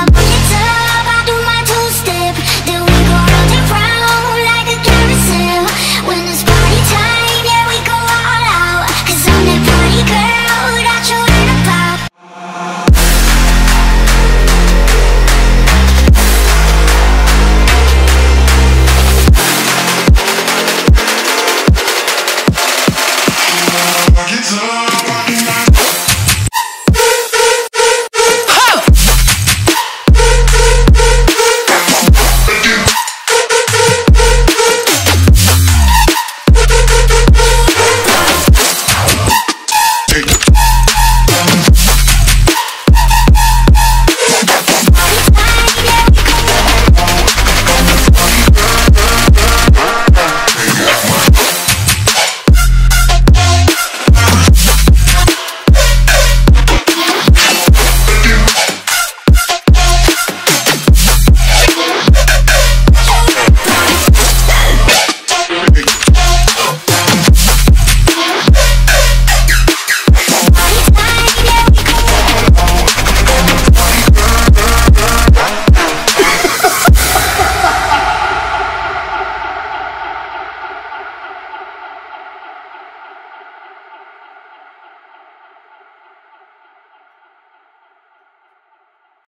I'm